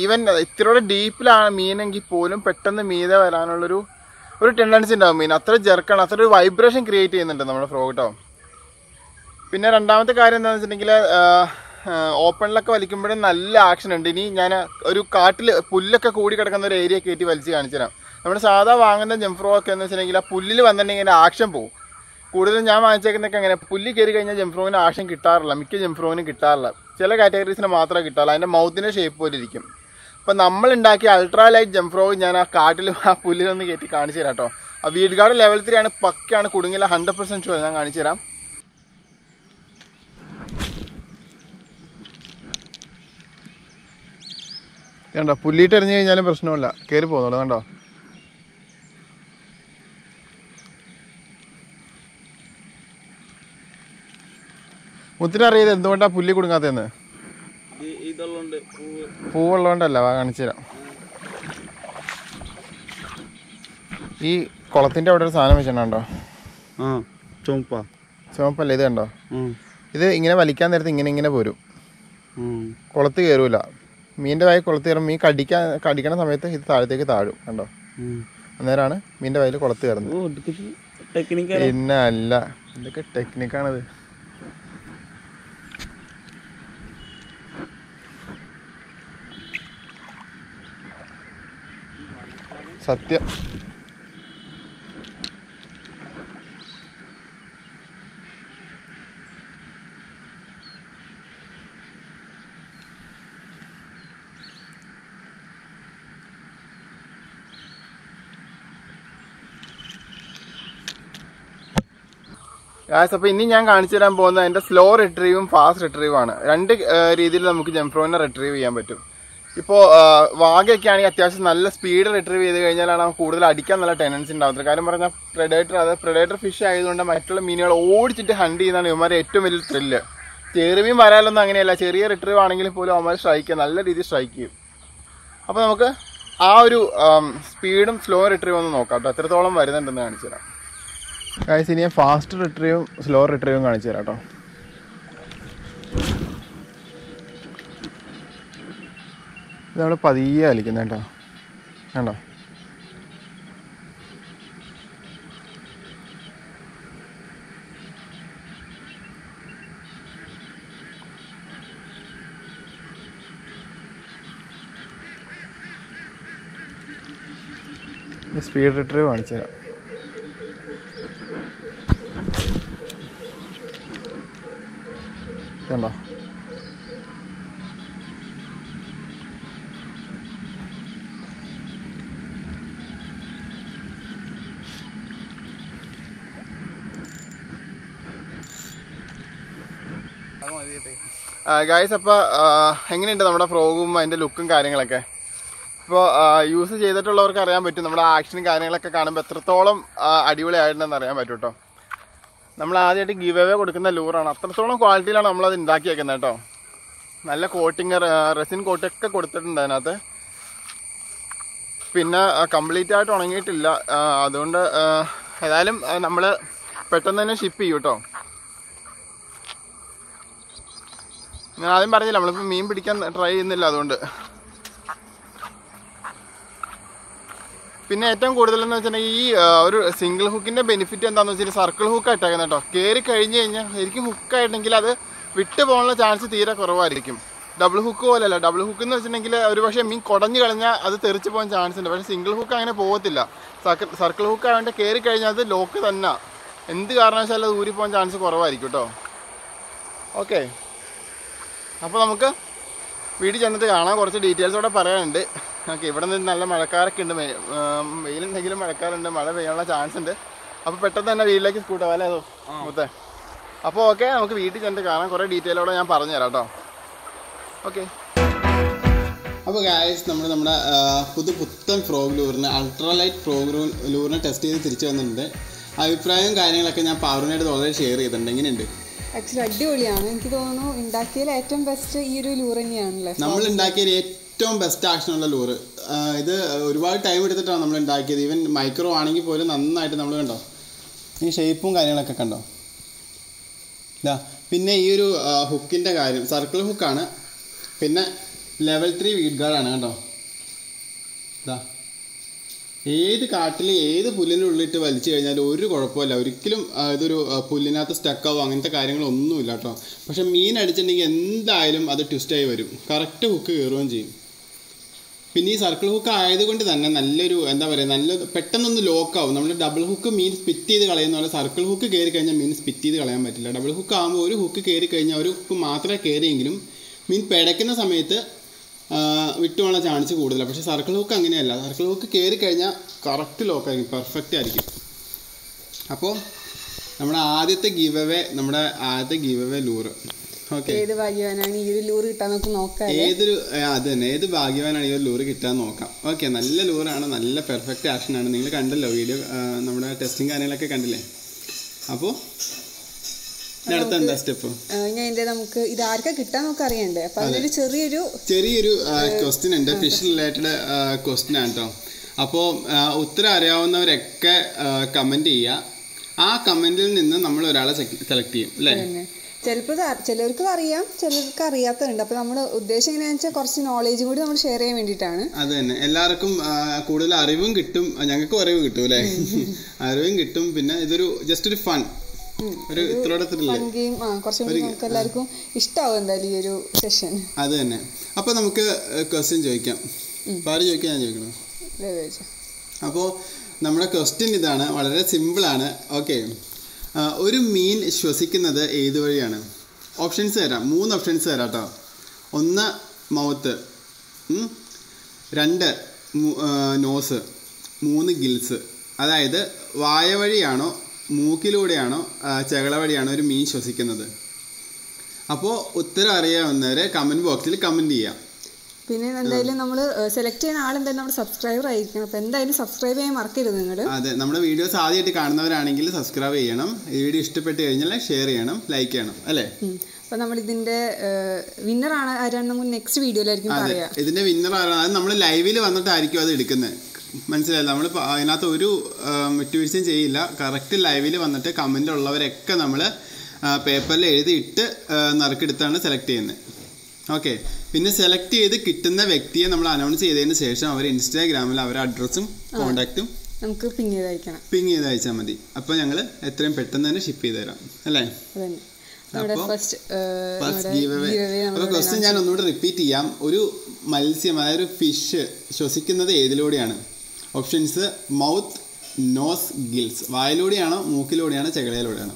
A: ഈവൻ ഇത്തിരിയുടെ ഡീപ്പിലാണ് മീനെങ്കിൽ പോലും പെട്ടെന്ന് മീതെ വരാനുള്ളൊരു ഒരു ടെൻഡൻസി ഉണ്ടാവും മീൻ. അത്ര ജർക്കാണ് അത്ര ഒരു വൈബ്രേഷൻ ക്രിയേറ്റ് ചെയ്യുന്നുണ്ട് നമ്മുടെ ഫ്രോഗട്ടോ പിന്നെ രണ്ടാമത്തെ കാര്യം എന്താണെന്ന് വെച്ചിട്ടുണ്ടെങ്കിൽ ഓപ്പണിലൊക്കെ വലിക്കുമ്പോഴും നല്ല ആക്ഷൻ ഉണ്ട്. ഇനി ഞാൻ ഒരു കാട്ടിൽ പുല്ലൊക്കെ കൂടി കിടക്കുന്ന ഒരു ഏരിയ കയറ്റി വലിച്ച് കാണിച്ചു തരാം നമ്മുടെ സാധാ വാങ്ങുന്ന ജംഫ്രോ ഒക്കെ എന്ന് വെച്ചിട്ടുണ്ടെങ്കിൽ ആ പുല്ലിൽ വന്നിട്ടുണ്ടെങ്കിൽ ആക്ഷൻ പോകും കൂടുതലും ഞാൻ വാങ്ങിച്ചേക്കുന്നൊക്കെ അങ്ങനെ പുല്ല് കയറി കഴിഞ്ഞാൽ ജംഫ്രോങ്ങിന് ആശം കിട്ടാറില്ല. മിക്ക ജംഫ്രോങ്ങിനും കിട്ടാറില്ല. ചില കാറ്റഗറീസിന് മാത്രമേ കിട്ടാറില്ല അതിന്റെ മൗത്തിന്റെ ഷേപ്പ് പോലെ ഇരിക്കും. അപ്പം നമ്മൾ ഉണ്ടാക്കിയ അൾട്രാ ലൈറ്റ് ജംഫ്രോ ഞാൻ ആ കാട്ടിലും ആ പുല്ലിലൊന്ന് കയറ്റി കാണിച്ചു തരാം കേട്ടോ. ആ വീഡ് ഗാർഡ് ലെവൽ ത്രീ ആണ് പക്കയാണ് കുടുങ്ങില്ല ഹൺഡ്രഡ് പെർസെന്റ് ഷുവർ ഞാൻ കാണിച്ചു തരാം. കണ്ടോ പുല്ലിട്ട് എറിഞ്ഞു കഴിഞ്ഞാലും പ്രശ്നമില്ല. കയറി പോകുന്നുള്ളൂ കണ്ടോ? മുത്തിനറിയത് എന്തുകൊണ്ടാ പുല്ലി കുടുങ്ങാത്തതെന്ന്? പൂവുള്ളതുകൊണ്ടല്ല വാ കാണിച്ചു തരാം. ഈ കുളത്തിന്റെ അവിടെ ഒരു സാധനം വെച്ചിട്ടുണ്ടോ
B: ചുമപ്പല്ലേ ചുമപ്പ
A: ഇത് കണ്ടോ? ഇത് ഇങ്ങനെ വലിക്കാൻ നേരത്ത് ഇങ്ങനെ ഇങ്ങനെ പോരും. കുളത്ത് കയറൂല മീന്റെ വായി കുളത്ത് കയറും മീൻ കടിക്കാൻ കടിക്കണ സമയത്ത് ഇത് താഴത്തേക്ക് താഴും കണ്ടോ? അന്നേരമാണ് മീന്റെ വായിൽ കുളത്ത് കയറുന്നത് പിന്നെ അല്ല എന്തൊക്കെ ടെക്നിക്കാണിത്. സത്യം. ഗായ്സ് അപ്പോൾ ഇനി ഞാൻ കാണിച്ചു തരാൻ പോകുന്നത് അതിന്റെ സ്ലോ റിട്രീവും ഫാസ്റ്റ് റിട്രീവും ആണ്. രണ്ട് രീതിയിൽ നമുക്ക് ജംഫ്രോനെ റിട്രീവ് ചെയ്യാൻ പറ്റും. ഇപ്പോൾ വാഗയൊക്കെ ആണെങ്കിൽ അത്യാവശ്യം നല്ല സ്പീഡ് റിട്രീവ് ചെയ്ത് കഴിഞ്ഞാലാണ് അവൻ കൂടുതൽ അടിക്കാൻ നല്ല ടെൻഡൻസി ഉണ്ടാവുന്നത്. കാര്യം പറഞ്ഞാൽ പ്രെഡേറ്റർ അത് പ്രെഡേറ്റർ ഫിഷ് ആയതുകൊണ്ട് മറ്റുള്ള മീനുകൾ ഓടിച്ചിട്ട് ഹണ്ട് ചെയ്യുന്നതാണ് ഇവന്മാരെ ഏറ്റവും വലിയ ത്രില്ല് ചെറുമീൻ വരാലൊന്നും അങ്ങനെയല്ല. ചെറിയ റിട്രീവ് ആണെങ്കിൽ പോലും അവന്മാർ സ്ട്രൈക്ക് നല്ല രീതിയിൽ സ്ട്രൈക്ക് ചെയ്യും. അപ്പോൾ നമുക്ക് ആ ഒരു സ്പീഡും സ്ലോ റിട്രീവും ഒന്ന് നോക്കാം കേട്ടോ. എത്രത്തോളം വരുന്നുണ്ടെന്ന് കാണിച്ചു തരാം കാര്യം ഇനി ഫാസ്റ്റ് റിട്രീവും സ്ലോ റിട്രീവും കാണിച്ചു തരാം കേട്ടോ. നമ്മൾ പതിയെ വലിക്കുന്നത് കേട്ടോ. കണ്ടോ? സ്പീഡ് റിട്ടറി കാണിച്ചു തരാം. കണ്ടോ? ഗായ്സ് അപ്പോൾ എങ്ങനെയുണ്ട് നമ്മുടെ ഫ്രോഗും അതിന്റെ ലുക്കും കാര്യങ്ങളൊക്കെ? ഇപ്പോൾ യൂസ് ചെയ്തിട്ടുള്ളവർക്ക് അറിയാൻ പറ്റും നമ്മുടെ ആക്ഷനും കാര്യങ്ങളൊക്കെ കാണുമ്പോൾ എത്രത്തോളം അടിപൊളിയായിട്ടുണ്ടെന്ന് അറിയാൻ പറ്റും കേട്ടോ നമ്മൾ ആദ്യമായിട്ട് ഗീവ് അവേ കൊടുക്കുന്ന ലൂറാണ് അത്രത്തോളം ക്വാളിറ്റിയിലാണ് നമ്മളത് ഉണ്ടാക്കിയേക്കുന്നത് കേട്ടോ നല്ല കോട്ടിങ് റെസിൻ കോട്ടൊക്കെ കൊടുത്തിട്ടുണ്ട് അതിനകത്ത്. പിന്നെ കംപ്ലീറ്റ് ആയിട്ട് ഉണങ്ങിയിട്ടില്ല. അതുകൊണ്ട് ഏതായാലും നമ്മൾ പെട്ടെന്ന് തന്നെ ഷിപ്പ് ചെയ്യും കേട്ടോ ഞാൻ ആദ്യം പറഞ്ഞില്ല നമ്മളിപ്പോൾ മീൻ പിടിക്കാൻ ട്രൈ ചെയ്യുന്നില്ല അതുകൊണ്ട്. പിന്നെ ഏറ്റവും കൂടുതൽ എന്ന് വെച്ചിട്ടുണ്ടെങ്കിൽ ഈ ഒരു സിംഗിൾ ഹുക്കിന്റെ ബെനിഫിറ്റ് എന്താണെന്ന് വെച്ചാൽ സർക്കിൾ ഹുക്ക് ഇട്ടേക്കുന്നത് കേട്ടോ. കയറി കഴിഞ്ഞ് കഴിഞ്ഞാൽ ശരിക്കും ഹുക്കായിട്ടുണ്ടെങ്കിൽ അത് വിട്ടു പോകാനുള്ള ചാൻസ് തീരെ കുറവായിരിക്കും. ഡബിൾ ഹുക്ക് പോലെയല്ല. ഡബിൾ ഹുക്ക് എന്ന് വെച്ചിട്ടുണ്ടെങ്കിൽ ഒരു പക്ഷേ മീൻ കുടഞ്ഞു കഴിഞ്ഞാൽ അത് തെറിച്ച് പോകാൻ ചാൻസ് ഉണ്ട്. പക്ഷേ സിംഗിൾ ഹുക്ക് അങ്ങനെ പോകത്തില്ല. സർക്കിൾ ഹുക്ക് ആയതുകൊണ്ട് കയറി കഴിഞ്ഞാൽ അത് ലോക്ക് തന്നെ. എന്ത് കാരണവശാലും അത് ഊരി പോകാൻ ചാൻസ് കുറവായിരിക്കും കേട്ടോ. ഓക്കെ അപ്പോൾ നമുക്ക് വീട്ടിൽ ചെന്നിട്ട് കാണാം. കുറച്ച് ഡീറ്റെയിൽസ് കൂടെ പറയാനുണ്ട്. ഓക്കെ ഇവിടെ നിന്ന് നല്ല മഴക്കാരൊക്കെ ഉണ്ട്. വെയിലുണ്ടെങ്കിലും മഴക്കാറുണ്ട്. മഴ പെയ്യാനുള്ള ചാൻസ് ഉണ്ട്. അപ്പോൾ പെട്ടെന്ന് തന്നെ വീട്ടിലേക്ക് സ്കൂട്ടാ അല്ലേ അതോ? മൊത്തം. അപ്പോൾ ഓക്കെ നമുക്ക് വീട്ടിൽ ചെന്നിട്ട് കാണാം. കുറേ ഡീറ്റെയിലോടെ ഞാൻ പറഞ്ഞു തരാം കേട്ടോ. ഓക്കെ അപ്പോൾ ഗായസ് നമ്മൾ നമ്മുടെ പുതു പുത്തൻ ഫ്രോഗ് ലൂറിന് അൾട്രാലൈറ്റ് ഫ്രോഗ് ലൂറിനെ ടെസ്റ്റ് ചെയ്ത് തിരിച്ചു വന്നിട്ടുണ്ട്. അഭിപ്രായവും കാര്യങ്ങളൊക്കെ ഞാൻ പാറുവിനായിട്ട് വളരെ ഷെയർ ചെയ്തിട്ടുണ്ട്. എങ്ങനെയുണ്ട്?
C: ആക്ച്വലി അടിപൊളിയാണ്. എനിക്ക് തോന്നുന്നു ഉണ്ടാക്കിയതിൽ ഏറ്റവും ബെസ്റ്റ് ഈ ഒരു ലൂർ തന്നെയാണല്ലേ
A: നമ്മൾ ഉണ്ടാക്കിയ ഏറ്റവും ബെസ്റ്റ് ആക്ഷനുള്ള ലൂറ് ഇത് ഒരുപാട് ടൈം എടുത്തിട്ടാണ് നമ്മൾ ഉണ്ടാക്കിയത്. ഈവൻ മൈക്രോ ആണെങ്കിൽ പോലും നന്നായിട്ട് നമ്മൾ കണ്ടോ? ഈ ഷേപ്പും കാര്യങ്ങളൊക്കെ കണ്ടോ? ഇതാ പിന്നെ ഈ ഒരു ഹുക്കിന്റെ കാര്യം. സർക്കിൾ ഹുക്കാണ് പിന്നെ ലെവൽ ത്രീ വീഡ് ഗാർഡാണ് കേട്ടോ ഇതാ ഏത് കാട്ടിൽ ഏത് പുല്ലിനുള്ളിട്ട് വലിച്ചു കഴിഞ്ഞാൽ ഒരു കുഴപ്പമില്ല. ഒരിക്കലും ഇതൊരു പുല്ലിനകത്ത് സ്റ്റക്കാവോ അങ്ങനത്തെ കാര്യങ്ങളൊന്നുമില്ല കേട്ടോ. പക്ഷെ മീൻ അടിച്ചിട്ടുണ്ടെങ്കിൽ എന്തായാലും അത് ട്വിസ്റ്റായി വരും. കറക്റ്റ് ഹുക്ക് കയറുകയും ചെയ്യും. പിന്നെ ഈ സർക്കിൾ ഹുക്ക് ആയതുകൊണ്ട് തന്നെ നല്ലൊരു എന്താ പറയുക നല്ല പെട്ടെന്നൊന്ന് ലോക്കാവും നമ്മൾ ഡബിൾ ഹുക്ക് മീൻ സ്പിറ്റ് ചെയ്ത് കളയുന്ന പോലെ സർക്കിൾ ഹുക്ക് കയറി കഴിഞ്ഞാൽ മീൻ സ്പിറ്റ് ചെയ്ത് കളയാൻ പറ്റില്ല. ഡബിൾ ഹുക്ക് ആകുമ്പോൾ ഒരു ഹുക്ക് കയറി കഴിഞ്ഞാൽ ഒരു ഹുക്ക് മാത്രമേ കയറിയെങ്കിലും മീൻ പിടയ്ക്കുന്ന സമയത്ത് വിട്ടുപോകാനുള്ള ചാൻസ് കൂടുതലാണ് പക്ഷേ സർക്കിൾ ഹുക്ക് അങ്ങനെയല്ല. സർക്കിൾ ഹുക്ക് കയറി കഴിഞ്ഞാൽ കറക്റ്റ് ലോക്കായിരിക്കും പെർഫെക്റ്റ് ആയിരിക്കും. അപ്പോൾ നമ്മുടെ ആദ്യത്തെ ഗീവ് അവേ നമ്മുടെ ആദ്യത്തെ ഗീവ് അവേ ലൂറ്
C: ഏത് ഭാഗ്യവാനാണ് ഈ ഒരു ലൂർ കിട്ടാൻ നമുക്ക് നോക്കാം
A: ഏതൊരു അത് തന്നെ. ഏത് ഭാഗ്യവാനാണ് ഈ ഒരു ലൂറ് കിട്ടാൻ നോക്കാം. ഓക്കെ നല്ല ലൂറാണ് നല്ല പെർഫെക്റ്റ് ആക്ഷനാണ് നിങ്ങൾ കണ്ടല്ലോ വീഡിയോ നമ്മുടെ ടെസ്റ്റിംഗ് കാര്യങ്ങളൊക്കെ കണ്ടില്ലേ? അപ്പോൾ സ്റ്റെപ്പ്?
C: ഞാൻ എന്റെ നമുക്ക് ഇത് ആർക്കാ കിട്ടാൻ നമുക്ക് അറിയണ്ടേ. അപ്പൊ അതിനൊരു ചെറിയൊരു
A: ചെറിയൊരു ക്വസ്റ്റ്യൻ ഉണ്ട്. ഫിഷ് റിലേറ്റഡ് ക്വസ്റ്റ്യൻ ആണ് കേട്ടോ അപ്പോൾ ഉത്തരം അറിയാവുന്നവരൊക്കെ കമന്റ് ചെയ്യുക ആ കമന്റിൽ നിന്ന് നമ്മൾ ഒരാളെ സെലക്ട് ചെയ്യും അല്ലേ?
C: ചിലപ്പോൾ ചിലർക്ക് അറിയാം ചിലർക്ക് അറിയാത്തതുണ്ട് അപ്പൊ നമ്മൾ ഉദ്ദേശം എങ്ങനെയാണെന്ന് വെച്ചാൽ കുറച്ച് നോളേജും കൂടി നമ്മൾ ഷെയർ ചെയ്യാൻ വേണ്ടിയിട്ടാണ്.
A: അത് തന്നെ എല്ലാവർക്കും കൂടുതൽ അറിവും കിട്ടും. ഞങ്ങൾക്കും അറിവ് കിട്ടും അല്ലേ? അറിവും കിട്ടും. പിന്നെ ഇതൊരു ജസ്റ്റ് ഒരു ഫൺ ഒരു
C: ഗെയിം ആ കുറച്ചും കൂടി നമുക്ക് എല്ലാവർക്കും ഇഷ്ടാവും എന്തായാലും ഈ ഒരു സെഷൻ
A: അത് തന്നെ. അപ്പോൾ നമുക്ക് ക്വസ്റ്റ്യൻ ചോദിക്കാം. പാര് ചോദിക്കാൻ ഞാൻ ചോദിക്കണം? അപ്പോൾ നമ്മുടെ ക്വസ്റ്റ്യൻ ഇതാണ് വളരെ സിമ്പിൾ ആണ്. ഓക്കെ ഒരു മീൻ ശ്വസിക്കുന്നത് ഏത് വഴിയാണ്? ഓപ്ഷൻസ് തരാം. മൂന്ന് ഓപ്ഷൻസ് തരാം കേട്ടോ ഒന്ന് മൗത്ത് രണ്ട് നോസ് മൂന്ന് ഗിൽസ് അതായത് വായ വഴിയാണോ മൂക്കിലൂടെയാണോ ചകള വഴിയാണോ ഒരു മീൻ ശ്വസിക്കുന്നത്? അപ്പോൾ ഉത്തരം അറിയാവുന്നവരെ കമന്റ് ബോക്സിൽ കമന്റ് ചെയ്യാം.
C: പിന്നെ എന്തായാലും നമ്മൾ സെലക്ട് ചെയ്യുന്ന ആളെന്തായാലും നമ്മൾ സബ്സ്ക്രൈബർ ആയിരിക്കണം. അപ്പോൾ എന്തായാലും സബ്സ്ക്രൈബ് ചെയ്യാൻ മറക്കരുത് നിങ്ങൾ
A: അതെ നമ്മുടെ വീഡിയോസ് ആദ്യമായിട്ട് കാണുന്നവരാണെങ്കിൽ സബ്സ്ക്രൈബ് ചെയ്യണം. ഈ വീഡിയോ ഇഷ്ടപ്പെട്ട് കഴിഞ്ഞാൽ ഷെയർ ചെയ്യണം ലൈക്ക് ചെയ്യണം അല്ലേ?
C: അപ്പോൾ നമ്മൾ ഇതിന്റെ വിന്നർ ആണ് ആരാണെന്ന് നെക്സ്റ്റ് വീഡിയോയിലായിരിക്കും
A: ഇതിന്റെ വിന്നർ ആരാണ്? അത് നമ്മൾ ലൈവിൽ വന്നിട്ടായിരിക്കും അത് എടുക്കുന്നത് മനസ്സിലായില്ല. നമ്മൾ അതിനകത്ത് ഒരു വിട്ടുവീഴ്ചയും ചെയ്യില്ല. കറക്റ്റ് ലൈവിൽ വന്നിട്ട് കമന്റ് ഉള്ളവരൊക്കെ നമ്മൾ പേപ്പറിൽ എഴുതിയിട്ട് നറുക്കെടുത്താണ് സെലക്ട് ചെയ്യുന്നത് ഓക്കെ പിന്നെ സെലക്ട് ചെയ്ത് കിട്ടുന്ന വ്യക്തിയെ നമ്മൾ അനൗൺസ് ചെയ്തതിന് ശേഷം അവർ ഇൻസ്റ്റാഗ്രാമിൽ അവരുടെ അഡ്രസ്സും കോണ്ടാക്റ്റും
C: നമുക്ക് പിങ് ചെയ്ത് അയക്കണം.
A: പിങ് ചെയ്ത് അയച്ചാൽ മതി. അപ്പോൾ ഞങ്ങൾ എത്രയും പെട്ടെന്ന് തന്നെ ഷിപ്പ് ചെയ്ത് തരാം. അല്ലേ? അപ്പോൾ ക്വസ്റ്റ്യൻ ഞാൻ ഒന്നുകൂടെ റിപ്പീറ്റ് ചെയ്യാം. ഒരു മത്സ്യം അതായത് ഫിഷ് ശ്വസിക്കുന്നത് ഏതിലൂടെയാണ്? ഓപ്ഷൻസ് മൗത്ത് നോസ് ഗിൽസ് വായിലൂടെയാണോ മൂക്കിലൂടെയാണോ ചെകളയിലൂടെയാണോ?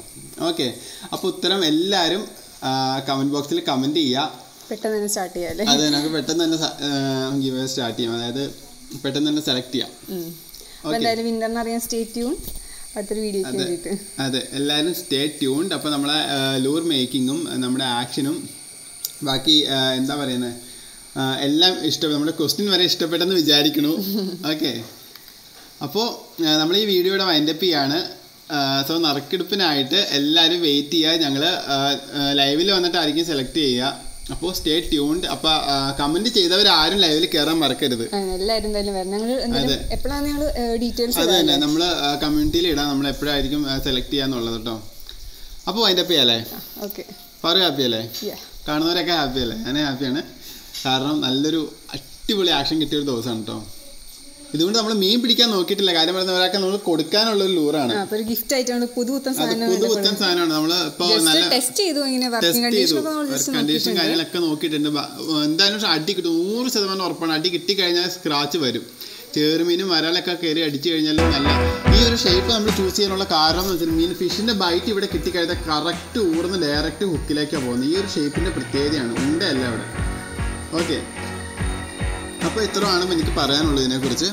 A: ഓക്കെ അപ്പോൾ ഉത്തരം എല്ലാവരും കമന്റ് ബോക്സിൽ കമന്റ് ചെയ്യുക
C: പെട്ടെന്ന് തന്നെ സ്റ്റാർട്ട് ചെയ്യാം അല്ലേ?
A: അത് നമുക്ക് പെട്ടെന്ന് തന്നെ ഗിവ് സ്റ്റാർട്ട് ചെയ്യാം. അതായത് പെട്ടെന്ന് തന്നെ സെലക്ട് ചെയ്യാം.
C: ഉം. അപ്പൊ എന്തായാലും വിന്നറിന് അറിയാൻ സ്റ്റേ ട്യൂൺ അടുത്തൊരു വേണ്ടിയിട്ട്
A: അതെ എല്ലാവരും സ്റ്റേ ട്യൂൺഡ് അപ്പോൾ നമ്മളെ ലൂർ മേക്കിങ്ങും നമ്മുടെ ആക്ഷനും ബാക്കി എന്താ പറയുന്നത് എല്ലാം ഇഷ്ടപ്പെട്ടു നമ്മുടെ ക്വസ്റ്റ്യൻ വരെ ഇഷ്ടപ്പെട്ടെന്ന് വിചാരിക്കണു. ഓക്കെ അപ്പോൾ നമ്മൾ ഈ വീഡിയോയുടെ വൈൻഡപ്പ് ചെയ്യാണ്. സോ നറുക്കെടുപ്പിനായിട്ട് എല്ലാവരും വെയിറ്റ് ചെയ്യുക ഞങ്ങൾ ലൈവിൽ വന്നിട്ടായിരിക്കും സെലക്ട് ചെയ്യുക അപ്പോൾ സ്റ്റേ ട്യൂൺഡ് അപ്പോൾ ചെയ്തവർ ആരും ലൈവിൽ കയറാൻ മറക്കരുത്.
C: എല്ലാവരും ഡീറ്റെയിൽസ്
A: അത്. തന്നെ. നമ്മൾ കമ്മ്യൂണിറ്റിയിൽ ഇടാം. നമ്മൾ എപ്പോഴായിരിക്കും സെലക്ട് ചെയ്യാന്നുള്ളത് കേട്ടോ അപ്പോൾ അതിന്റെ അപ്പി
C: ഓക്കെ.
A: പറ ഹാപ്പി അല്ലേ? കാണുന്നവരൊക്കെ ഹാപ്പി അല്ലേ? ഞാൻ ഹാപ്പിയാണ് കാരണം നല്ലൊരു അടിപൊളി ആക്ഷൻ കിട്ടിയ ഒരു ദിവസമാണ് കേട്ടോ ഇതുകൊണ്ട് നമ്മൾ മീൻ പിടിക്കാൻ നോക്കിയിട്ടില്ല. കാര്യം പറയുന്ന ഒരാൾക്ക് നമ്മൾ കൊടുക്കാനുള്ള ഒരു ലൂറാണ്
C: ഗിഫ്റ്റ് ആയിട്ടാണ് പുതുപുത്തൻ സാധനം
A: സാധനമാണ്. നമ്മൾ ഇപ്പൊ നല്ല
C: ടെസ്റ്റ് ചെയ്തു ഇങ്ങനെ കണ്ടീഷൻ
A: കാര്യങ്ങളൊക്കെ നോക്കിയിട്ടുണ്ട്. എന്തായാലും പക്ഷെ അടി കിട്ടും. നൂറ് ശതമാനം ഉറപ്പാണ്. അടി കിട്ടിക്കഴിഞ്ഞാൽ സ്ക്രാച്ച് വരും. ചേറുമീനും വരാലൊക്കെ കയറി അടിച്ചു കഴിഞ്ഞാൽ നല്ല ഈ ഒരു ഷേപ്പ് നമ്മൾ ചൂസ് ചെയ്യാനുള്ള കാരണം എന്ന് വെച്ചാൽ മീൻ ഫിഷിന്റെ ബൈറ്റ് ഇവിടെ കിട്ടിക്കഴിഞ്ഞാൽ കറക്റ്റ് ഊർന്ന് ഡയറക്റ്റ് ഹുക്കിലേക്കാണ് പോകുന്നത്. ഈ ഒരു ഷേപ്പിന്റെ പ്രത്യേകതയാണ്. ഉണ്ടല്ല അവിടെ. ഓക്കെ അപ്പോൾ ഇത്രയാണ് എനിക്ക് പറയാനുള്ളത് ഇതിനെക്കുറിച്ച്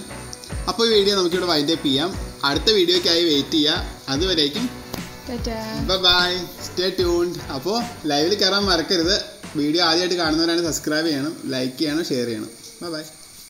A: അപ്പോൾ ഈ വീഡിയോ നമുക്കിവിടെ വൈൻഡ് അപ്പ് ചെയ്യാം. അടുത്ത വീഡിയോയ്ക്കായി വെയിറ്റ് ചെയ്യുക അതുവരേക്കും ബൈ സ്റ്റേ ട്യൂൺഡ് അപ്പോൾ ലൈവിൽ കയറാൻ മറക്കരുത്. വീഡിയോ ആദ്യമായിട്ട് കാണുന്നവരാണ് സബ്സ്ക്രൈബ് ചെയ്യണം ലൈക്ക് ചെയ്യണം ഷെയർ ചെയ്യണം. ബൈ